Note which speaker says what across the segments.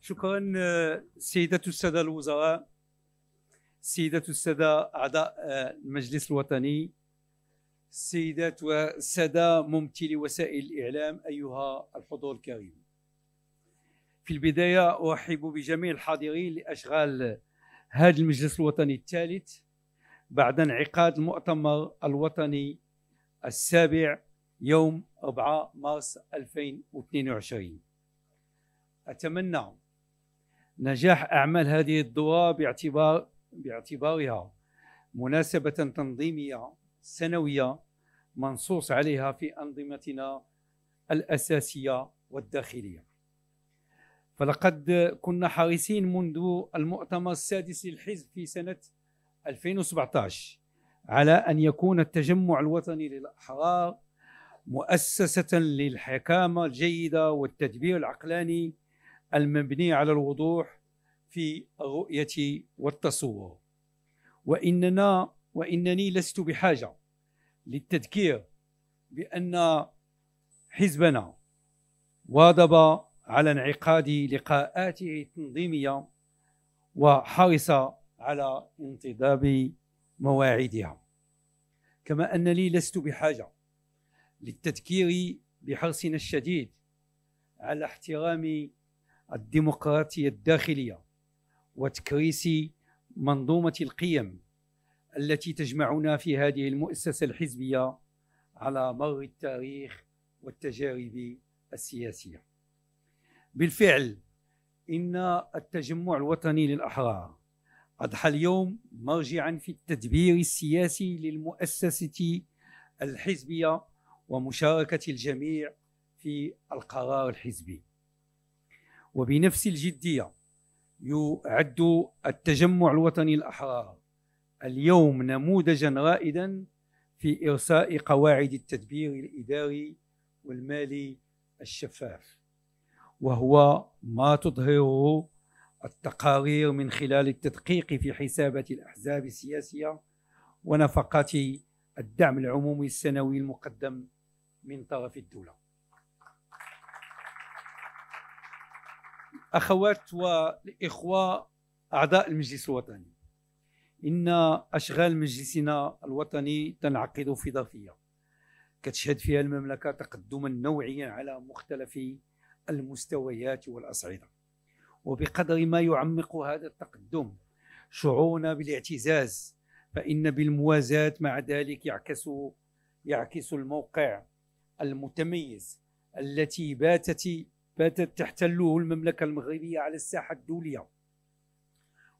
Speaker 1: شكرا سيدة السادة الوزراء سيدة السادة أعضاء المجلس الوطني السيدات والسادة ممثلي وسائل الإعلام أيها الحضور الكريم. في البداية أرحب بجميع الحاضرين لأشغال هذا المجلس الوطني الثالث بعد انعقاد المؤتمر الوطني السابع يوم 4 مارس 2022 أتمنى نجاح أعمال هذه الدورة باعتبار باعتبارها مناسبة تنظيمية سنوية منصوص عليها في أنظمتنا الأساسية والداخلية. فلقد كنا حريصين منذ المؤتمر السادس للحزب في سنة 2017 على أن يكون التجمع الوطني للأحرار مؤسسة للحكامة الجيدة والتدبير العقلاني المبني على الوضوح في الرؤية والتصور. وإننا وإنني لست بحاجة للتذكير بأن حزبنا واظب على انعقاد لقاءاته التنظيمية وحرص على انتداب مواعيدها. كما أنني لست بحاجة للتذكير بحرصنا الشديد على احترام الديمقراطية الداخلية وتكريس منظومة القيم التي تجمعنا في هذه المؤسسة الحزبية على مر التاريخ والتجارب السياسية. بالفعل إن التجمع الوطني للأحرار أضحى اليوم مرجعا في التدبير السياسي للمؤسسة الحزبية ومشاركة الجميع في القرار الحزبي. وبنفس الجدية يعد التجمع الوطني الأحرار اليوم نموذجا رائدا في إرساء قواعد التدبير الإداري والمالي الشفاف وهو ما تظهره التقارير من خلال التدقيق في حسابات الأحزاب السياسية ونفقات الدعم العمومي السنوي المقدم من طرف الدولة. أخوات والإخوة أعضاء المجلس الوطني إن أشغال مجلسنا الوطني تنعقد في ظرفية كتشهد فيها المملكة تقدما نوعيا على مختلف المستويات والأصعدة وبقدر ما يعمق هذا التقدم شعورنا بالاعتزاز فإن بالموازاة مع ذلك يعكس يعكس الموقع المتميز التي باتت باتت تحتله المملكة المغربية على الساحة الدولية.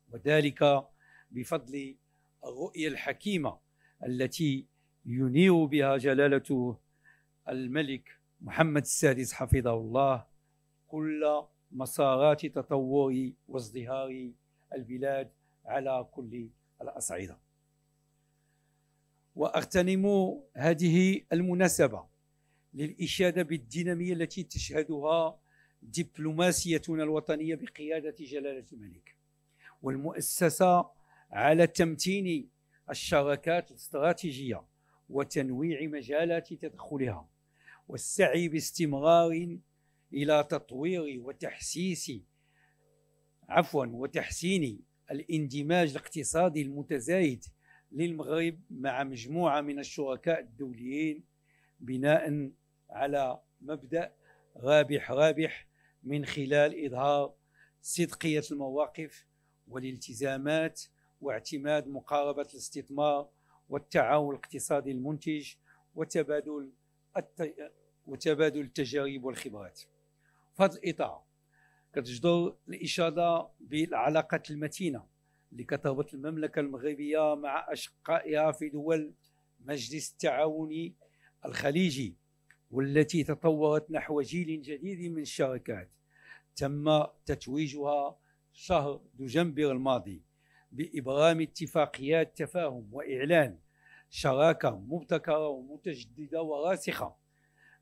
Speaker 1: وذلك بفضل الرؤية الحكيمة التي ينير بها جلالته الملك محمد السادس حفظه الله كل مسارات تطور وازدهار البلاد على كل الأصعدة. وأغتنم هذه المناسبة للإشادة بالدينامية التي تشهدها دبلوماسيتنا الوطنية بقيادة جلالة الملك والمؤسسة على تمتين الشراكات الاستراتيجية وتنويع مجالات تدخلها والسعي باستمرار إلى تطوير وتحسيس عفوا وتحسين الاندماج الاقتصادي المتزايد للمغرب مع مجموعة من الشركاء الدوليين بناء على مبدأ رابح رابح من خلال إظهار صدقية المواقف والالتزامات واعتماد مقاربة الاستثمار والتعاون الاقتصادي المنتج وتبادل الت... وتبادل التجارب والخبرات. في هذا الإطار كتجدر الإشادة بالعلاقات المتينة اللي كتربط المملكة المغربية مع أشقائها في دول مجلس التعاون الخليجي. والتي تطورت نحو جيل جديد من الشركات. تم تتويجها شهر دجنبر الماضي بإبرام اتفاقيات تفاهم وإعلان شراكة مبتكرة ومتجددة وراسخة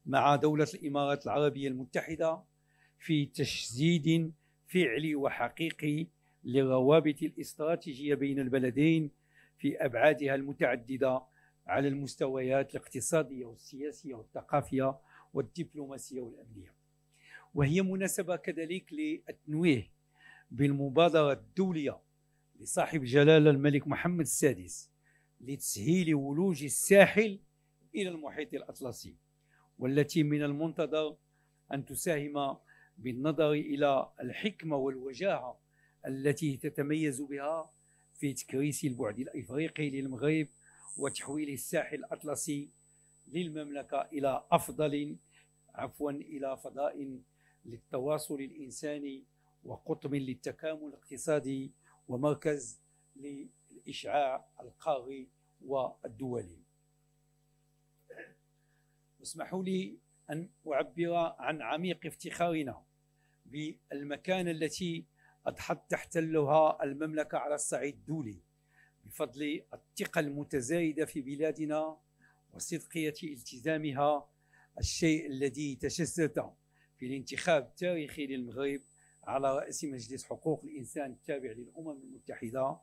Speaker 1: مع دولة الإمارات العربية المتحدة في تشديد فعلي وحقيقي للروابط الاستراتيجية بين البلدين في أبعادها المتعددة على المستويات الاقتصادية والسياسية والثقافية والدبلوماسية والأمنية. وهي مناسبة كذلك للتنويه بالمبادرة الدولية لصاحب جلالة الملك محمد السادس لتسهيل ولوج الساحل إلى المحيط الأطلسي والتي من المنتظر أن تساهم بالنظر إلى الحكمة والوجاهة التي تتميز بها في تكريس البعد الإفريقي للمغرب وتحويل الساحل الأطلسي للمملكة إلى أفضل عفوا إلى فضاء للتواصل الإنساني وقطب للتكامل الاقتصادي ومركز للإشعاع القاري والدولي. اسمحوا لي أن أعبر عن عميق افتخارنا بالمكانة التي أضحت تحتلها المملكة على الصعيد الدولي. بفضل الثقة المتزايدة في بلادنا وصدقية التزامها الشيء الذي تجسد في الانتخاب التاريخي للمغرب على رأس مجلس حقوق الإنسان التابع للأمم المتحدة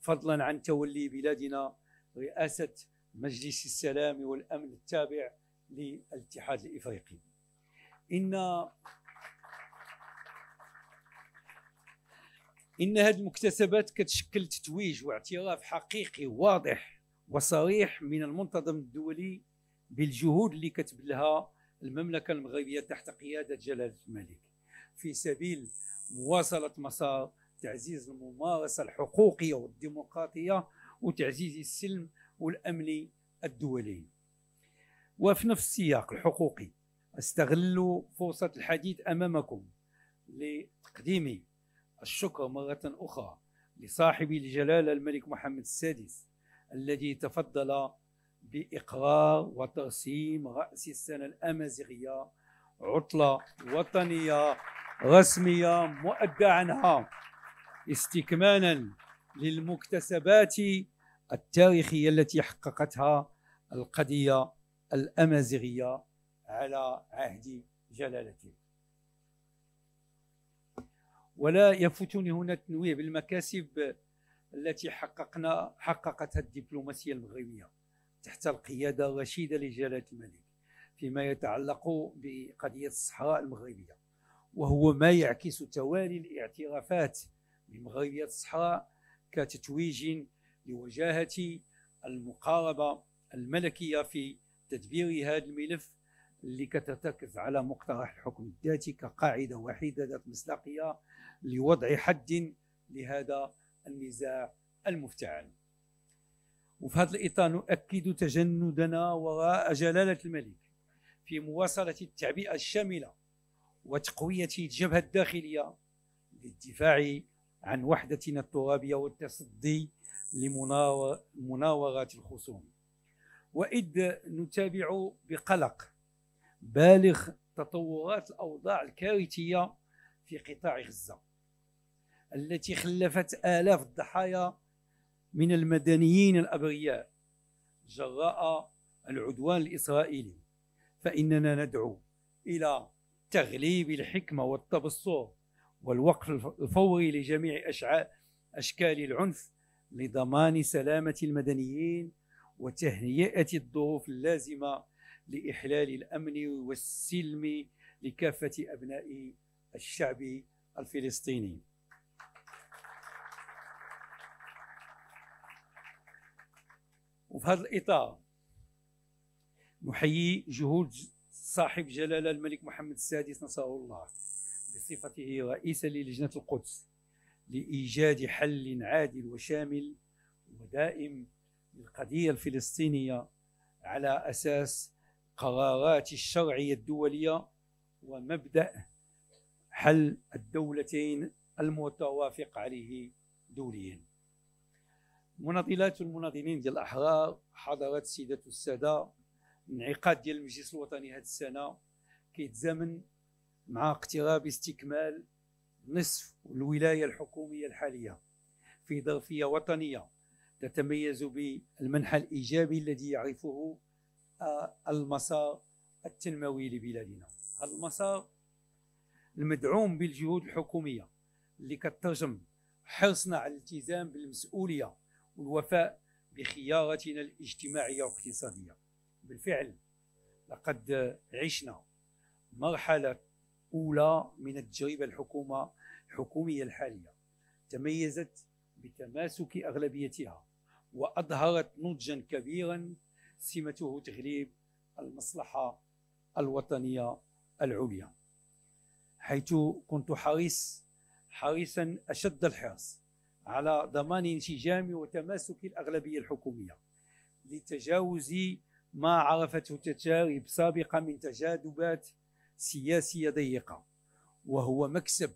Speaker 1: فضلا عن تولي بلادنا رئاسة مجلس السلام والأمن التابع للاتحاد الإفريقي. إن إن هذه المكتسبات كتشكل تتويج واعتراف حقيقي واضح وصريح من المنتظم الدولي بالجهود اللي كتبذلها المملكة المغربية تحت قيادة جلالة الملك في سبيل مواصلة مسار تعزيز الممارسة الحقوقية والديمقراطية وتعزيز السلم والأمن الدولي. وفي نفس السياق الحقوقي استغل فرصة الحديث أمامكم لتقديم الشكر مرة أخرى لصاحب الجلالة الملك محمد السادس الذي تفضل بإقرار وترسيم رأس السنة الأمازيغية عطلة وطنية رسمية مؤدى عنها استكمالا للمكتسبات التاريخية التي حققتها القضية الأمازيغية على عهد جلالته. ولا يفوتني هنا التنويه بالمكاسب التي حققنا حققتها الدبلوماسية المغربية تحت القيادة الرشيدة لجلالة الملك فيما يتعلق بقضية الصحراء المغربية وهو ما يعكس توالي الاعترافات بمغربية الصحراء كتتويج لوجاهة المقاربة الملكية في تدبير هذا الملف اللي كترتكز على مقترح الحكم الذاتي كقاعدة وحيدة ذات مصداقية لوضع حد لهذا النزاع المفتعل. وفي هذا الإطار نؤكد تجندنا وراء جلالة الملك في مواصلة التعبئة الشاملة وتقوية الجبهة الداخلية للدفاع عن وحدتنا الترابية والتصدي لمناورات الخصوم. وإذ نتابع بقلق بالغ تطورات الأوضاع الكارثية في قطاع غزة. التي خلفت آلاف الضحايا من المدنيين الأبرياء جراء العدوان الإسرائيلي. فإننا ندعو إلى تغليب الحكمة والتبصر والوقف الفوري لجميع أشكال العنف لضمان سلامة المدنيين وتهيئة الظروف اللازمة لإحلال الأمن والسلم لكافة أبناء الشعب الفلسطيني. وفي هذا الإطار نحيي جهود صاحب جلالة الملك محمد السادس نصره الله بصفته رئيسا للجنة القدس لإيجاد حل عادل وشامل ودائم للقضية الفلسطينية على أساس قرارات الشرعية الدولية ومبدأ حل الدولتين المتوافق عليه دوليا مناضلات المناضلين ديال الأحرار حضرت سيدة السادة انعقاد ديال المجلس الوطني هذه السنة كيتزامن مع اقتراب استكمال نصف الولاية الحكومية الحالية في ظرفية وطنية تتميز بالمنحى الإيجابي الذي يعرفه آه، المسار التنموي لبلادنا. هذا المسار المدعوم بالجهود الحكومية اللي كترجم حرصنا على الالتزام بالمسؤولية والوفاء بخياراتنا الاجتماعية والاقتصادية. بالفعل لقد عشنا مرحلة أولى من التجربة الحكومة الحكومية الحالية. تميزت بتماسك أغلبيتها وأظهرت نضجا كبيرا سمته تغليب المصلحة الوطنية العليا. حيث كنت حريص حريصا أشد الحرص على ضمان انسجام وتماسك الأغلبية الحكومية لتجاوز ما عرفته تجارب سابقة من تجاذبات سياسية ضيقة وهو مكسب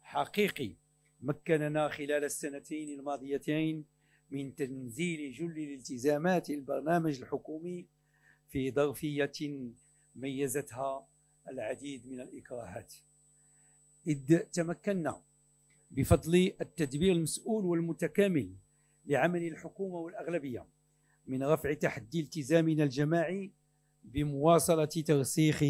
Speaker 1: حقيقي مكننا خلال السنتين الماضيتين من تنزيل جل الالتزامات البرنامج الحكومي في ظرفية ميزتها العديد من الإكراهات. إذ تمكنا بفضل التدبير المسؤول والمتكامل لعمل الحكومة والأغلبية من رفع تحدي التزامنا الجماعي بمواصلة ترسيخ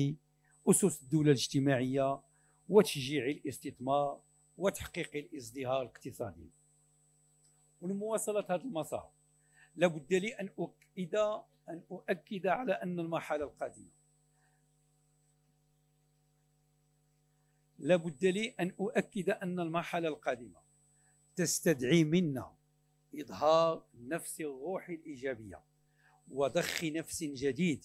Speaker 1: أسس الدولة الاجتماعية وتشجيع الاستثمار وتحقيق الازدهار الاقتصادي. ولمواصلة هذا المسار لابد لي أن أؤكد أن أؤكد على أن المرحلة القادمة لابد لي أن أؤكد أن المرحلة القادمة تستدعي منا إظهار نفس الروح الإيجابية وضخ نفس جديد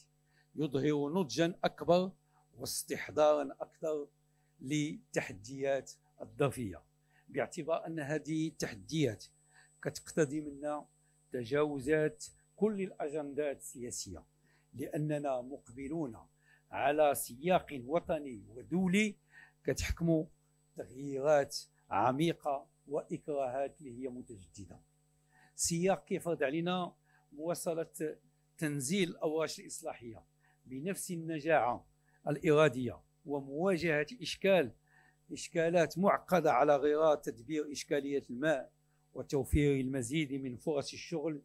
Speaker 1: يظهر نضجا أكبر واستحضارا أكثر لتحديات الظرفية باعتبار أن هذه التحديات كتقتضي منا تجاوزات كل الأجندات السياسية لأننا مقبلون على سياق وطني ودولي كتحكم تغييرات عميقة وإكراهات اللي هي متجددة. سياق كيفرض علينا مواصلة تنزيل الأوراش الإصلاحية بنفس النجاعة الإرادية ومواجهة إشكال إشكالات معقدة على غرار تدبير إشكالية الماء وتوفير المزيد من فرص الشغل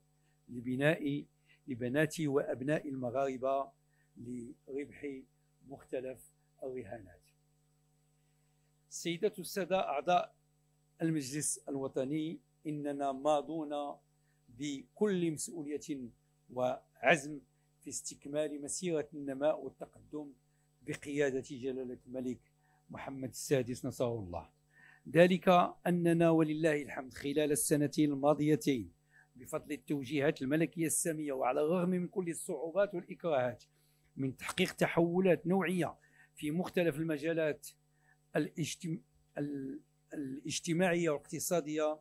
Speaker 1: لبناء لبنات وأبناء المغاربة لربح مختلف الرهانات. سيدة السادة أعضاء المجلس الوطني إننا ماضون بكل مسؤولية وعزم في استكمال مسيرة النماء والتقدم بقيادة جلالة الملك محمد السادس نصره الله. ذلك أننا ولله الحمد خلال السنتين الماضيتين بفضل التوجيهات الملكية السامية وعلى الرغم من كل الصعوبات والإكراهات من تحقيق تحولات نوعية في مختلف المجالات الاجتماعية والاقتصادية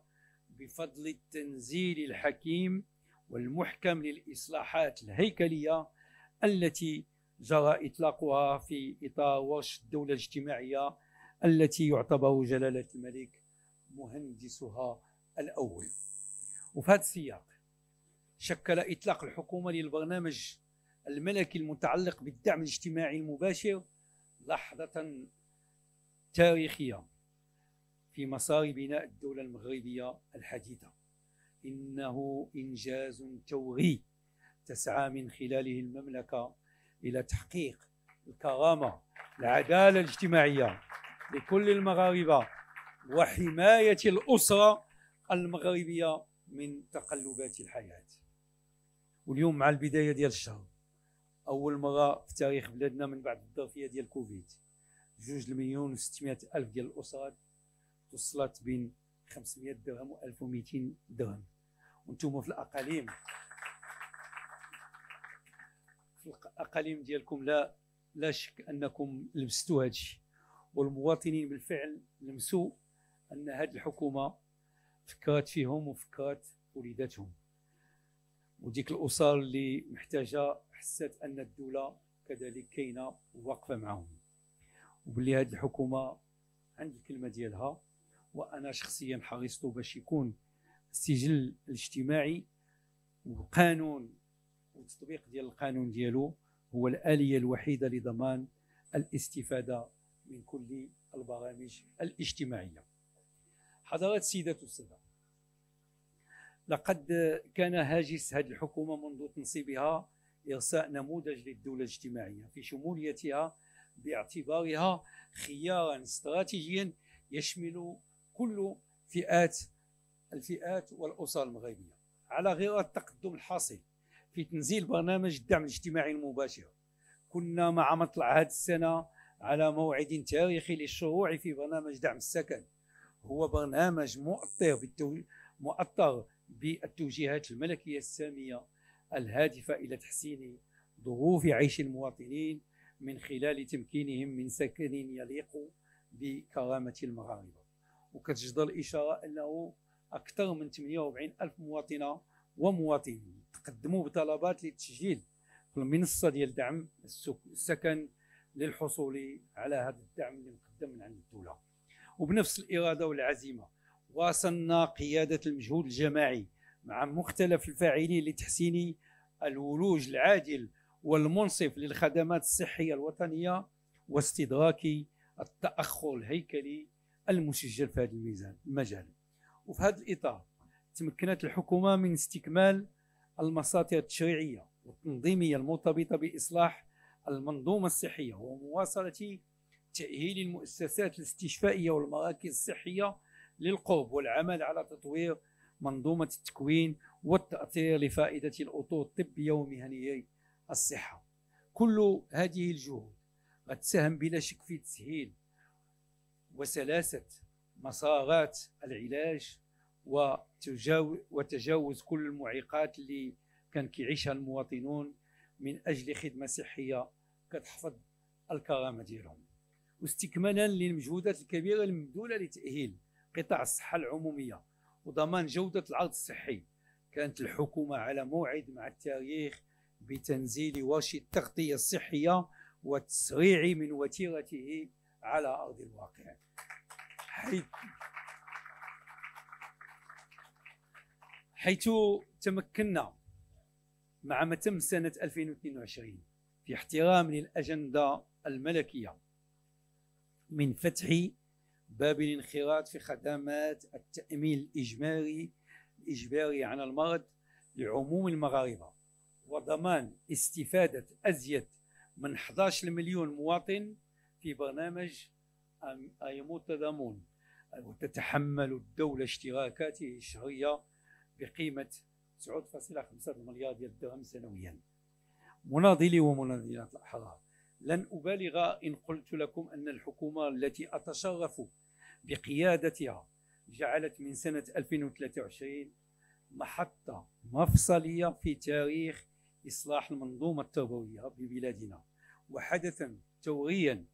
Speaker 1: بفضل التنزيل الحكيم والمحكم للإصلاحات الهيكلية التي جرى إطلاقها في إطار ورش الدولة الاجتماعية التي يعتبر جلالة الملك مهندسها الأول. وفي هذا السياق شكل إطلاق الحكومة للبرنامج الملكي المتعلق بالدعم الاجتماعي المباشر لحظة تاريخية في مسار بناء الدولة المغربية الحديثة. إنه إنجاز توغي تسعى من خلاله المملكة إلى تحقيق الكرامة العدالة الاجتماعية لكل المغاربة وحماية الأسرة المغربية من تقلبات الحياة. واليوم مع البداية ديال الشهر أول مرة في تاريخ بلادنا من بعد الظرفية ديال كوفيد. جوج المليون و ألف ديال الأسرات توصلت بين 500 درهم و 1200 درهم. وأنتم في الأقاليم. في الأقاليم ديالكم لا لا شك أنكم لمستوا هذا الشيء. والمواطنين بالفعل لمسوا أن هذه الحكومة فكرت فيهم وفكرت وليداتهم. وديك الأسر اللي محتاجة حست أن الدولة كذلك كاينة وواقفة معهم. وباللي هذه الحكومة عندي الكلمة ديالها وأنا شخصيا حرصت باش يكون السجل الاجتماعي وقانون والتطبيق ديال القانون ديالو هو الآلية الوحيدة لضمان الاستفادة من كل البرامج الاجتماعية. حضرات سيدة السادة لقد كان هاجس هذه الحكومة منذ تنصيبها إرساء نموذج للدولة الاجتماعية في شموليتها باعتبارها خيارا استراتيجيا يشمل كل فئات الفئات والأسر المغربية. على غرار التقدم الحاصل في تنزيل برنامج الدعم الاجتماعي المباشر كنا مع مطلع هذه السنة على موعد تاريخي للشروع في برنامج دعم السكن. هو برنامج مؤطر بالتو... مؤطر بالتوجيهات الملكية السامية الهادفة إلى تحسين ظروف عيش المواطنين من خلال تمكينهم من سكن يليق بكرامة المغاربة. وكتجدر الإشارة أنه أكثر من 48 ألف مواطنة ومواطنين تقدموا بطلبات للتسجيل في المنصة ديال دعم السكن للحصول على هذا الدعم اللي مقدم من عند الدولة. وبنفس الإرادة والعزيمة واصلنا قيادة المجهود الجماعي مع مختلف الفاعلين لتحسين الولوج العادل والمنصف للخدمات الصحية الوطنية واستدراك التأخر الهيكلي المسجل في هذا الميزان المجال. وفي هذا الإطار تمكنت الحكومة من استكمال المساطر التشريعية والتنظيمية المرتبطة بإصلاح المنظومة الصحية ومواصلة تأهيل المؤسسات الاستشفائية والمراكز الصحية للقرب والعمل على تطوير منظومة التكوين والتأثير لفائدة الأطر الطبية ومهنيي الصحة. كل هذه الجهود قد تساهم بلا شك في تسهيل وسلاسة مسارات العلاج وتجاوز كل المعيقات اللي كان كيعيشها المواطنون من أجل خدمة صحية كتحفظ الكرامة ديالهم. واستكمالا للمجهودات الكبيرة المبذولة لتأهيل قطاع الصحة العمومية وضمان جودة العرض الصحي. كانت الحكومة على موعد مع التاريخ بتنزيل ورش التغطية الصحية والتسريع من وتيرته على أرض الواقع. حيث حيث تمكنا مع ما تم سنة 2022 في احترام للأجندة الملكية من فتح باب الانخراط في خدمات التأمين الإجباري الإجباري عن المرض لعموم المغاربة. وضمان استفادة أزيد من 11 مليون مواطن في برنامج أيمو التضامن. وتتحمل الدولة اشتراكاته الشهرية بقيمة 9.5 مليار ديال الدرهم سنويا. مناضلي ومناضلات الأحرار. لن أبالغ إن قلت لكم أن الحكومة التي أتشرف بقيادتها جعلت من سنة 2023 محطة مفصلية في تاريخ إصلاح المنظومة التربوية ببلادنا وحدثا ثوريا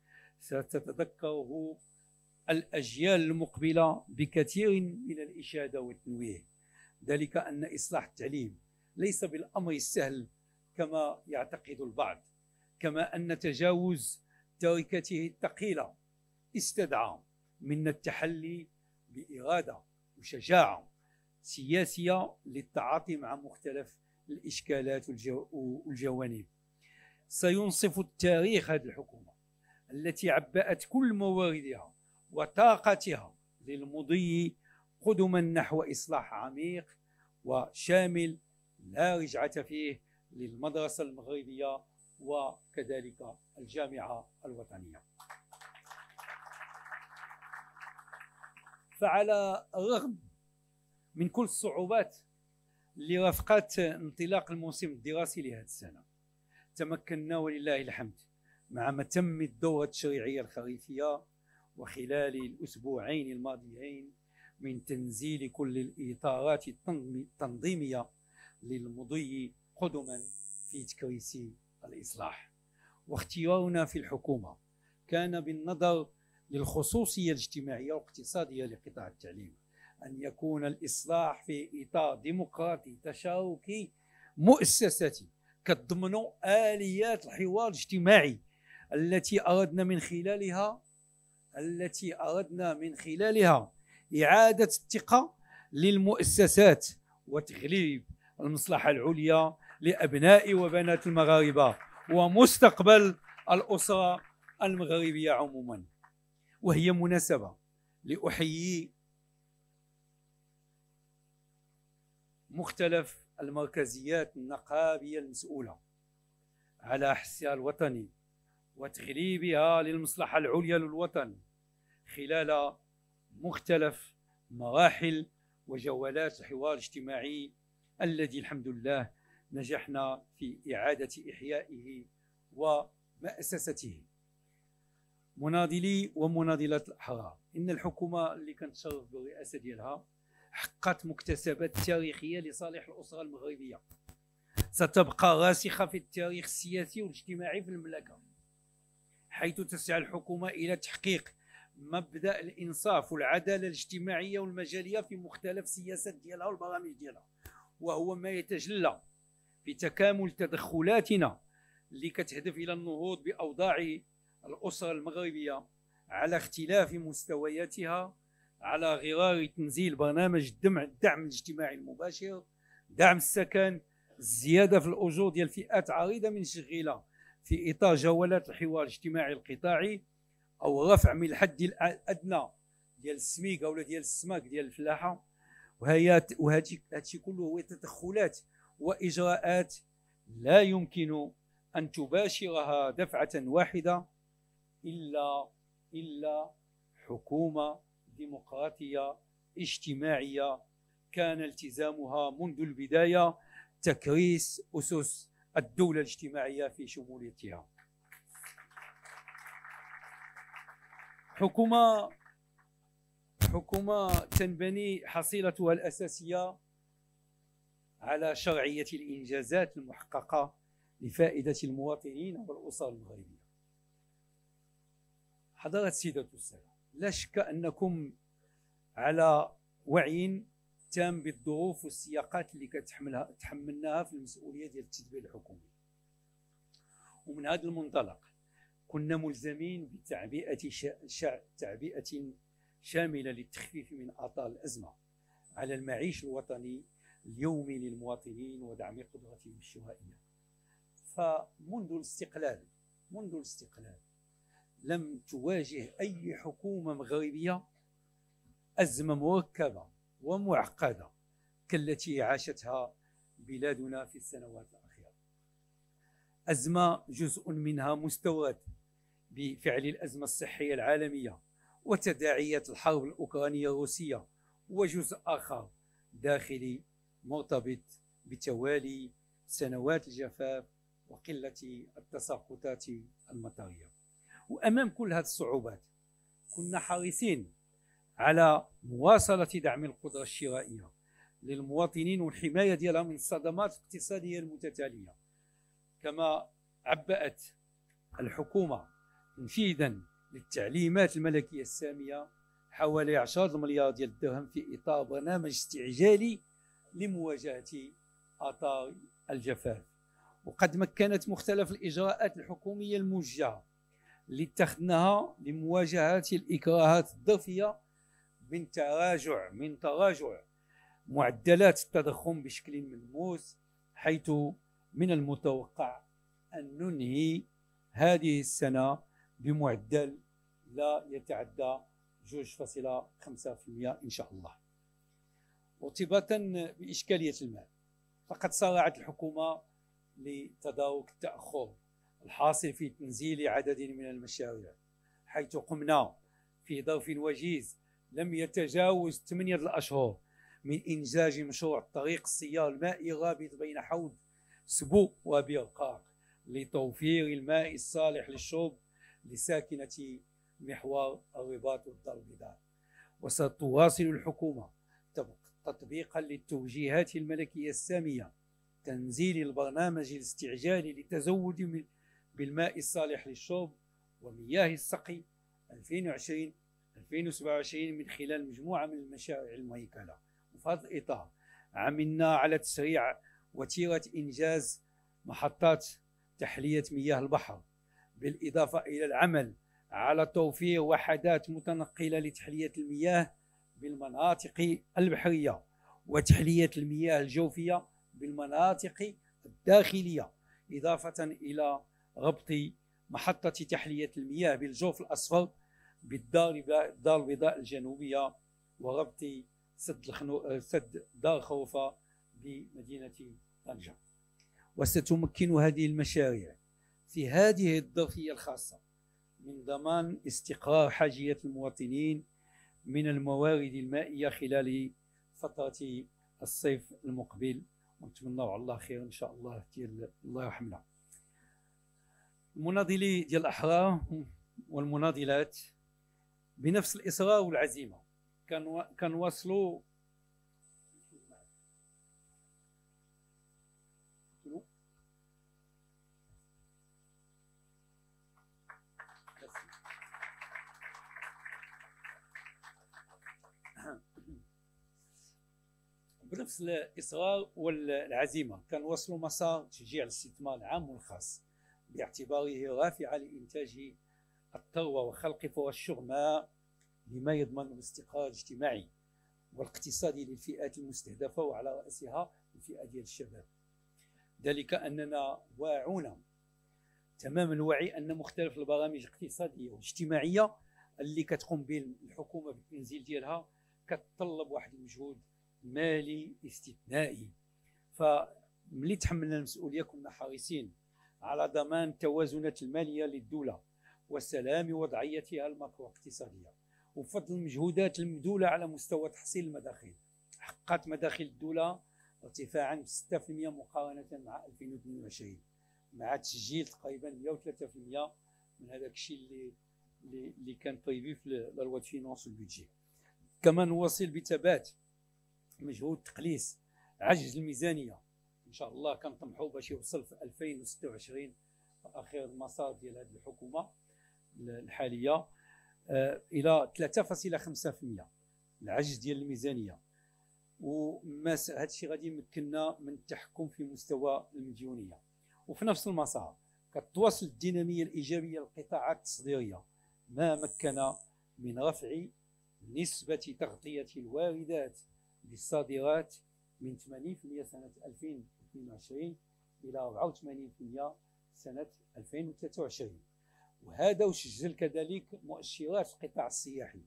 Speaker 1: ستتذكره الأجيال المقبلة بكثير من الإشادة والتنويه. ذلك أن إصلاح التعليم ليس بالأمر السهل كما يعتقد البعض كما أن تجاوز تركته الثقيلة استدعى منا التحلي بإرادة وشجاعة سياسية للتعاطي مع مختلف الإشكالات والجوانب. سينصف التاريخ هذه الحكومة التي عبأت كل مواردها وطاقتها للمضي قدما نحو إصلاح عميق وشامل لا رجعة فيه للمدرسة المغربية وكذلك الجامعة الوطنية. فعلى الرغم من كل الصعوبات اللي رافقت انطلاق الموسم الدراسي لهذه السنة. تمكنا ولله الحمد مع ما تم الدورة التشريعية الخريفية وخلال الأسبوعين الماضيين من تنزيل كل الإطارات التنظيمية للمضي قدما في تكريس الإصلاح. واختيارنا في الحكومة كان بالنظر للخصوصية الاجتماعية والاقتصادية لقطاع التعليم. أن يكون الإصلاح في إطار ديمقراطي تشاركي مؤسساتي كتضمن آليات الحوار الاجتماعي التي أردنا من خلالها التي أردنا من خلالها إعادة الثقة للمؤسسات وتغليب المصلحة العليا لأبناء وبنات المغاربة ومستقبل الأسرة المغربية عموما. وهي مناسبة لأحيي مختلف المركزيات النقابية المسؤولة على حسها الوطني وتغليبها للمصلحة العليا للوطن خلال مختلف مراحل وجولات الحوار الاجتماعي الذي الحمد لله نجحنا في إعادة إحيائه ومأسسته. مناضلي ومناضلات الاحرار إن الحكومة اللي كنتشرف بالرئاسة ديالها حققت مكتسبات تاريخية لصالح الأسرة المغربية. ستبقى راسخة في التاريخ السياسي والاجتماعي في المملكة حيث تسعى الحكومة إلى تحقيق مبدأ الإنصاف والعدالة الاجتماعية والمجالية في مختلف السياسات ديالها والبرامج ديالها. وهو ما يتجلى في تكامل تدخلاتنا اللي كتهدف إلى النهوض بأوضاع الأسرة المغربية على اختلاف مستوياتها على غرار تنزيل برنامج الدعم الدعم الاجتماعي المباشر دعم السكن الزياده في الأجور ديال فئات عريضة من الشغيله في إطار جولات الحوار الاجتماعي القطاعي أو رفع من الحد الأدنى ديال السميك أو ديال السماك ديال الفلاحة. وهي وهذا كله هو تدخلات وإجراءات لا يمكن أن تباشرها دفعة واحدة إلا إلا حكومة ديمقراطيه اجتماعيه كان التزامها منذ البداية تكريس أسس الدولة الاجتماعية في شموليتها حكومة حكومة تنبني حصيلتها الأساسية على شرعية الإنجازات المحققة لفائدة المواطنين والأسر المغربيه حضرة السيدة والسادة لا شك أنكم على وعي تام بالظروف والسياقات اللي كتحملها تحملناها في المسؤولية ديال التدبير الحكومي. ومن هذا المنطلق كنا ملزمين بتعبئة شا... تعبئة شاملة للتخفيف من اثار الأزمة على المعيش الوطني اليومي للمواطنين ودعم قدرتهم الشرائيه فمنذ الاستقلال منذ الاستقلال لم تواجه أي حكومة مغربية أزمة مركبة ومعقدة كالتي عاشتها بلادنا في السنوات الأخيرة. أزمة جزء منها مستورد بفعل الأزمة الصحية العالمية وتداعيات الحرب الأوكرانية الروسية وجزء آخر داخلي مرتبط بتوالي سنوات الجفاف وقلة التساقطات المطرية. وأمام كل هذه الصعوبات كنا حريصين على مواصلة دعم القدرة الشرائية للمواطنين والحماية ديالها من الصدمات الاقتصادية المتتالية. كما عبأت الحكومة تنفيذا للتعليمات الملكية السامية حوالي 10 مليار ديال الدرهم في إطار برنامج استعجالي لمواجهة آثار الجفاف. وقد مكنت مختلف الإجراءات الحكومية الموجهة اللي اتخذناها لمواجهة الإكراهات الظرفيه من تراجع من تراجع معدلات التضخم بشكل ملموس حيث من المتوقع أن ننهي هذه السنة بمعدل لا يتعدى 2.5% إن شاء الله. ارتباطا بإشكالية المال. فقد صارعت الحكومة لتدارك التأخر. الحاصل في تنزيل عدد من المشاريع حيث قمنا في ظرف وجيز لم يتجاوز ثمانية الأشهر من إنجاز مشروع طريق السيار المائي الرابط بين حوض سبو وبرقاق لتوفير الماء الصالح للشرب لساكنة محور الرباط والدار البيضاء وستواصل الحكومة تطبيقا للتوجيهات الملكية السامية تنزيل البرنامج الاستعجالي للتزود بالماء الصالح للشرب ومياه السقي 2020 2027 من خلال مجموعة من المشاريع المهيكلة. وفي هذا الإطار عملنا على تسريع وتيرة إنجاز محطات تحلية مياه البحر بالإضافة إلى العمل على توفير وحدات متنقلة لتحلية المياه بالمناطق البحرية وتحلية المياه الجوفية بالمناطق الداخلية إضافة إلى ربط محطة تحلية المياه بالجوف الأصفر بالدار الدار البيضاء الجنوبية وربط سد الخنو... سد دار خوفه بمدينة طنجة. وستمكن هذه المشاريع في هذه الظرفيه الخاصة من ضمان استقرار حاجية المواطنين من الموارد المائية خلال فترة الصيف المقبل. ونتمنى على الله خير إن شاء الله ديال الله يرحمنا. المناضلي ديال الأحرار والمناضلات بنفس الإصرار والعزيمة. كان كنواصلوا بنفس الإصرار والعزيمة. كنواصلوا مسار تشجيع الاستثمار العام والخاص. باعتباره رافعا لإنتاج الثروة وخلق فرص شغل لما يضمن الاستقرار الاجتماعي والاقتصادي للفئات المستهدفة وعلى رأسها الفئة ديال الشباب. ذلك أننا واعون تمام الوعي أن مختلف البرامج الاقتصادية والاجتماعية اللي كتقوم به الحكومة بالتنزيل ديالها كتطلب واحد المجهود مالي استثنائي. فملي تحملنا المسؤولية كنا حريصين على ضمان التوازنات المالية للدولة وسلام وضعيتها الماكرو اقتصادية. وفضل المجهودات المبذولة على مستوى تحصيل المداخيل حققت مداخيل الدولة ارتفاعا ب 6% مقارنة مع 2022 مع تسجيل تقريبا 103% من هذاك الشيء اللي اللي كان prévu في la loi finances وال budget كما نواصل بثبات مجهود تقليص عجز الميزانية إن شاء الله كنطمحوا باش يوصل في 2026 في آخر المسار ديال هذه الحكومة الحالية. آه، إلى 3.5% العجز ديال الميزانية. وما هذا الشيء غادي يمكننا من التحكم في مستوى المديونية. وفي نفس المسار كتواصل الديناميه الايجابيه للقطاعات التصديرية ما مكن من رفع نسبة تغطية الواردات للصادرات من 80% سنة 2022 إلى 84% سنة 2023 وهذا وسجل كذلك مؤشرات القطاع السياحي.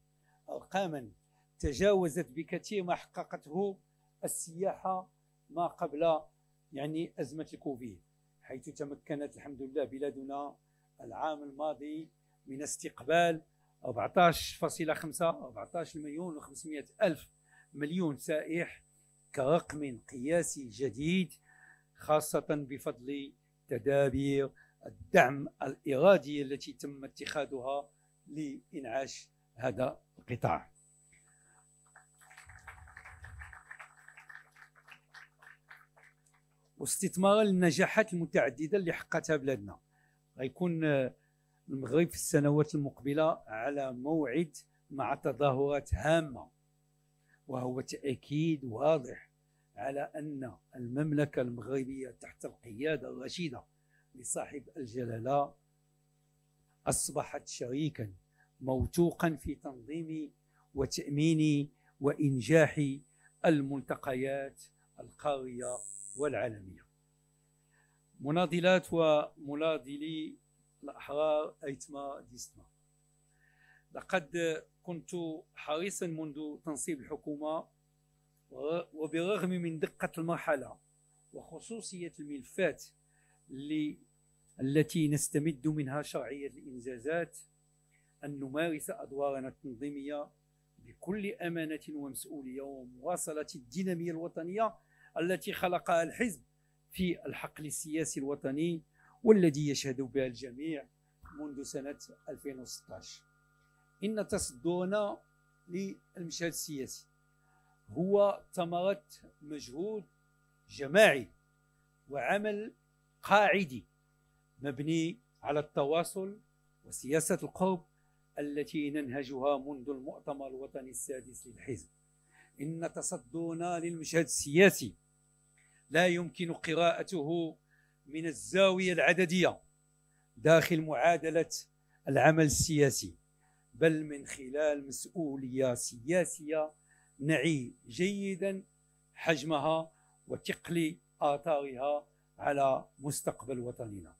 Speaker 1: أرقاما تجاوزت بكثير ما حققته السياحة ما قبل يعني أزمة الكوفيد حيث تمكنت الحمد لله بلادنا العام الماضي من استقبال 14.5 14 مليون و500 ألف مليون سائح كرقم قياسي جديد خاصة بفضل تدابير الدعم الإرادي التي تم اتخاذها لإنعاش هذا القطاع. واستثمارا للنجاحات المتعددة اللي حققتها بلادنا. غيكون المغرب في السنوات المقبلة على موعد مع تظاهرات هامة وهو تأكيد واضح على أن المملكة المغربية تحت القيادة الرشيدة لصاحب الجلالة أصبحت شريكا موثوقا في تنظيم وتأمين وإنجاح الملتقيات القارية والعالمية. مناضلات ومناضلي الأحرار أيتما ديستما. لقد كنت حريصا منذ تنصيب الحكومة وبرغم من دقة المرحلة وخصوصية الملفات اللي التي نستمد منها شرعية الإنجازات أن نمارس أدوارنا التنظيمية بكل أمانة ومسؤولية ومواصلة الدينامية الوطنية التي خلقها الحزب في الحقل السياسي الوطني والذي يشهد بها الجميع منذ سنة 2016 إن تصدرنا للمشهد السياسي. هو ثمرة مجهود جماعي وعمل قاعدي مبني على التواصل وسياسة القرب التي ننهجها منذ المؤتمر الوطني السادس للحزب. إن تصدنا للمشهد السياسي لا يمكن قراءته من الزاوية العددية داخل معادلة العمل السياسي بل من خلال مسؤولية سياسية نعي جيدا حجمها وثقل آثارها على مستقبل وطننا.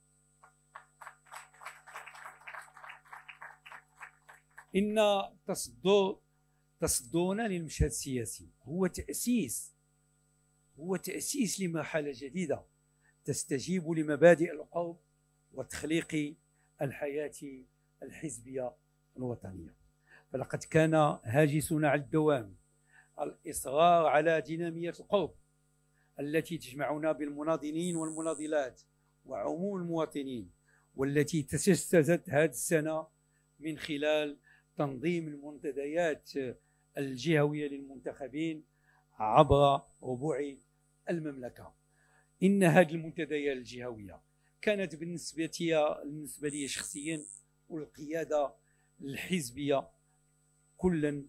Speaker 1: إن تصدر تصدونا للمشهد السياسي هو تأسيس هو تأسيس لمرحلة جديدة تستجيب لمبادئ القوم وتخليق الحياة الحزبية الوطنية. فلقد كان هاجسنا على الدوام الإصرار على دينامية القوم التي تجمعنا بالمناضلين والمناضلات وعموم المواطنين والتي تجسست هذه السنة من خلال تنظيم المنتديات الجهوية للمنتخبين عبر ربوع المملكة. إن هذه المنتديات الجهوية كانت بالنسبة لي بالنسبة لي شخصيا والقيادة الحزبية كلا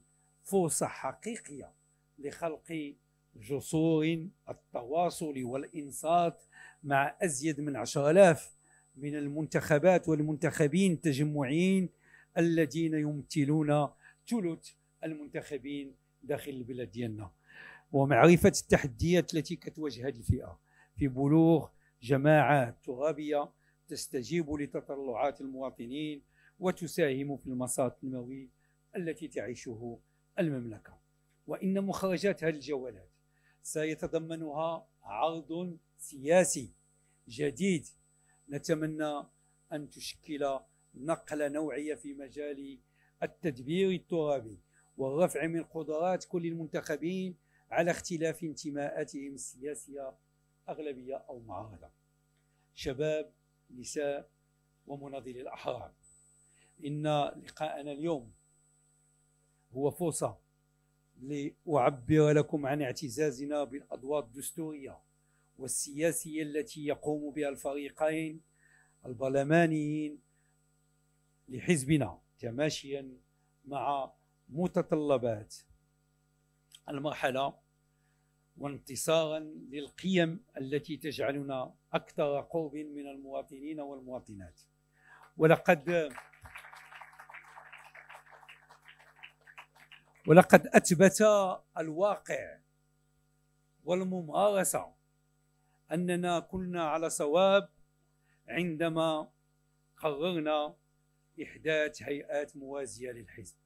Speaker 1: فرصة حقيقية لخلق جسور التواصل والإنصات مع أزيد من عشر آلاف من المنتخبات والمنتخبين التجمعين الذين يمثلون ثلث المنتخبين داخل البلاد ديالنا. ومعرفة التحديات التي كتواجه هذه الفئة. في بلوغ جماعات ترابية تستجيب لتطلعات المواطنين وتساهم في المسار التنموي التي تعيشه المملكة وإن مخرجات هذه الجولات سيتضمنها عرض سياسي جديد. نتمنى أن تشكل نقلة نوعية في مجال التدبير الترابي والرفع من قدرات كل المنتخبين على اختلاف انتماءاتهم السياسية أغلبية أو معارضة. شباب نساء ومناضلي الأحرار إن لقاءنا اليوم هو فرصة لأعبر لكم عن اعتزازنا بالأضواء الدستورية والسياسية التي يقوم بها الفريقين البرلمانيين لحزبنا تماشيا مع متطلبات المرحلة وانتصارا للقيم التي تجعلنا أكثر قرب من المواطنين والمواطنات. ولقد ولقد أثبت الواقع والممارسة أننا كنا على صواب عندما قررنا إحداث هيئات موازية للحزب.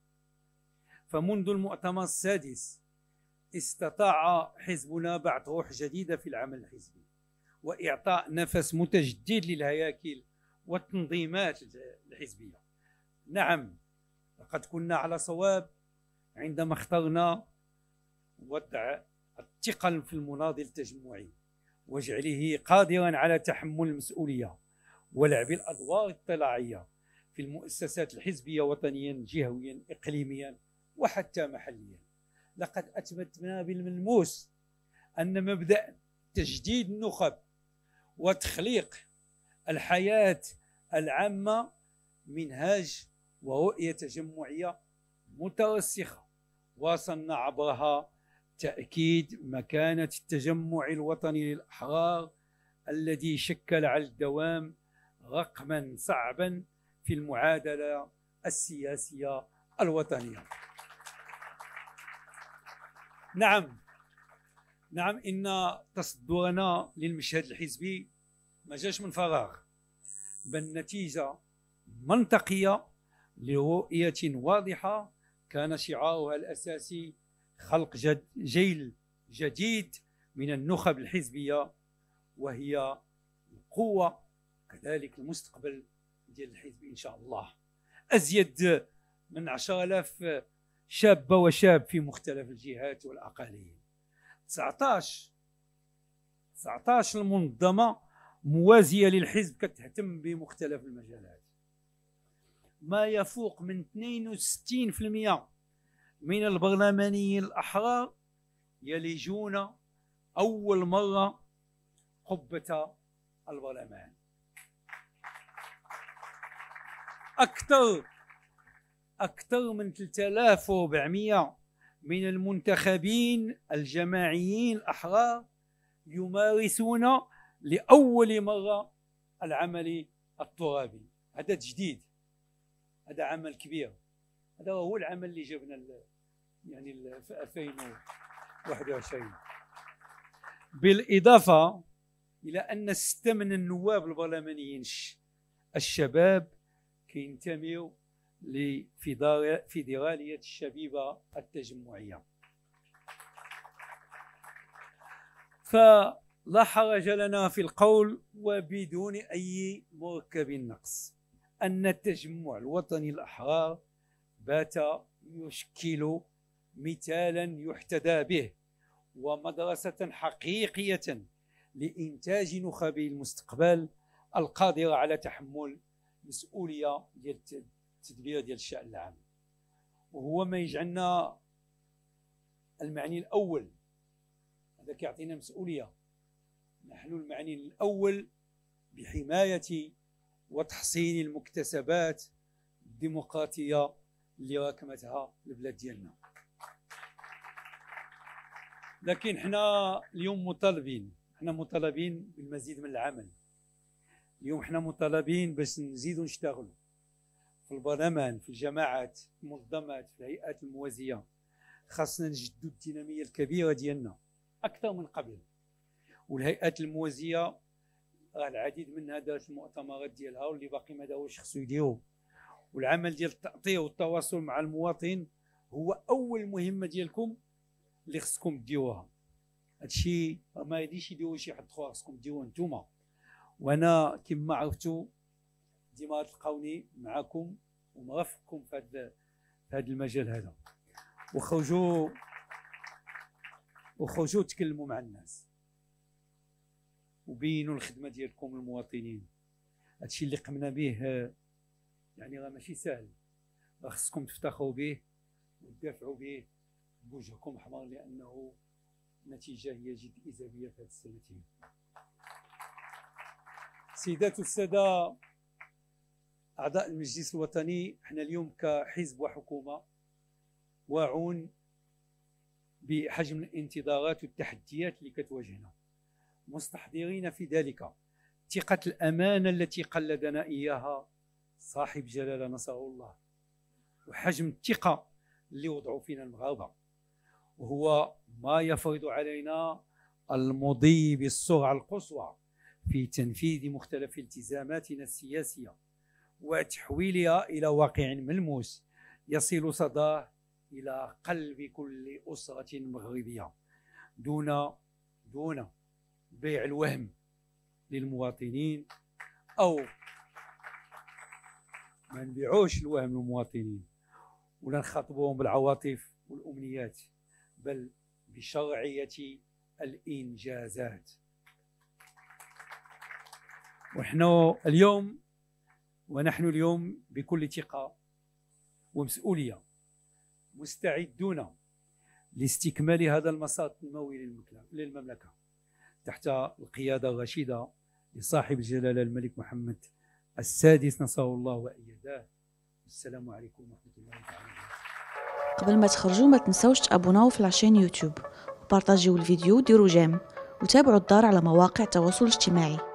Speaker 1: فمنذ المؤتمر السادس استطاع حزبنا بعث روح جديدة في العمل الحزبي وإعطاء نفس متجدد للهياكل والتنظيمات الحزبية. نعم لقد كنا على صواب عندما اخترنا وضع الثقل في المناضل التجمعي وجعله قادرا على تحمل المسؤولية ولعب الأدوار الطلاعية في المؤسسات الحزبية وطنيا جهويا إقليميا وحتى محليا. لقد أثبتنا بالملموس أن مبدأ تجديد النخب وتخليق الحياة العامة منهاج ورؤية تجمعية مترسخة واصلنا عبرها تأكيد مكانة التجمع الوطني للأحرار الذي شكل على الدوام رقما صعبا في المعادلة السياسية الوطنية. نعم نعم إن تصدرنا للمشهد الحزبي ما جاش من فراغ بل نتيجة منطقية لرؤية واضحة كان شعارها الأساسي خلق جد جيل جديد من النخب الحزبية وهي القوة كذلك المستقبل ديال الحزب إن شاء الله. أزيد من عشر آلاف شابة وشاب في مختلف الجهات والأقاليم. 19 19 المنظمة موازية للحزب كتهتم بمختلف المجالات. ما يفوق من 62% من البرلمانيين الأحرار يلجون أول مرة قبة البرلمان. أكثر أكثر من 3400 من المنتخبين الجماعيين الأحرار يمارسون لأول مرة العمل الترابي. هذا جديد. هذا عمل كبير. هذا هو العمل اللي جبنا يعني في 2021 بالإضافة إلى أن ستة من النواب البرلمانيين الشباب كينتميوا لفيدرالية الشبيبة التجمعية. فلا حرج لنا في القول وبدون أي مركب نقص. أن التجمع الوطني الأحرار بات يشكل مثالا يحتذى به ومدرسة حقيقية لإنتاج نخب المستقبل القادرة على تحمل مسؤولية ديال التدبير ديال الشأن العام. وهو ما يجعلنا المعني الأول. هذا كيعطينا مسؤولية. نحن المعني الأول بحماية وتحصين المكتسبات الديمقراطية اللي راكمتها البلاد ديالنا. لكن حنا اليوم مطالبين حنا مطالبين بالمزيد من العمل. اليوم حنا مطالبين باش نزيدوا نشتغلوا في البرلمان في الجماعات في المنظمات في الهيئات الموازية. خاصنا نجدوا الدينامية الكبيرة ديالنا أكثر من قبل. والهيئات الموازية العديد منها دارت المؤتمرات ديالها واللي باقي ما داروش خصو يديروا والعمل ديال التأطير والتواصل مع المواطن هو أول مهمة ديالكم اللي خصكم ديروها. هادشي ما يديش يديروا شي حد آخر خصكم ديروه نتوما. وأنا كما عرفتوا ديما تلقاوني معكم ومرافقكم في هذا في هذا المجال هذا. وخرجوا وخرجوا تكلموا مع الناس. وبينوا الخدمة ديالكم للمواطنين هادشي اللي قمنا به يعني راه ماشي سهل راه خصكم تفتخروا به وتدافعوا به بوجهكم احمر لأنه النتيجه هي جد إيجابية في هذه السنتين. سيدات والساده أعضاء المجلس الوطني إحنا اليوم كحزب وحكومة واعون بحجم الانتظارات والتحديات اللي كتواجهنا. مستحضرين في ذلك. ثقة الأمانة التي قلدنا إياها. صاحب جلالة نصره الله. وحجم الثقة اللي وضعوا فينا المغاربة. وهو ما يفرض علينا المضي بالسرعة القصوى في تنفيذ مختلف التزاماتنا السياسية. وتحويلها إلى واقع ملموس يصل صداه إلى قلب كل أسرة مغربية. دون دون بيع الوهم للمواطنين أو ما نبيعوش الوهم للمواطنين ولا نخاطبوهم بالعواطف والأمنيات بل بشرعية الإنجازات. ونحن اليوم ونحن اليوم بكل ثقة ومسؤولية مستعدون لاستكمال هذا المسار التنموي للمملكة. تحت القيادة الرشيدة لصاحب الجلالة الملك محمد السادس نصره الله وأيداه السلام عليكم ورحمة الله تعالى
Speaker 2: قبل ما تخرجوا ما تنسوش تابوناو في العشان يوتيوب وبارطاجيو الفيديو وديروا جيم. وتابعوا الدار على مواقع التواصل الاجتماعي.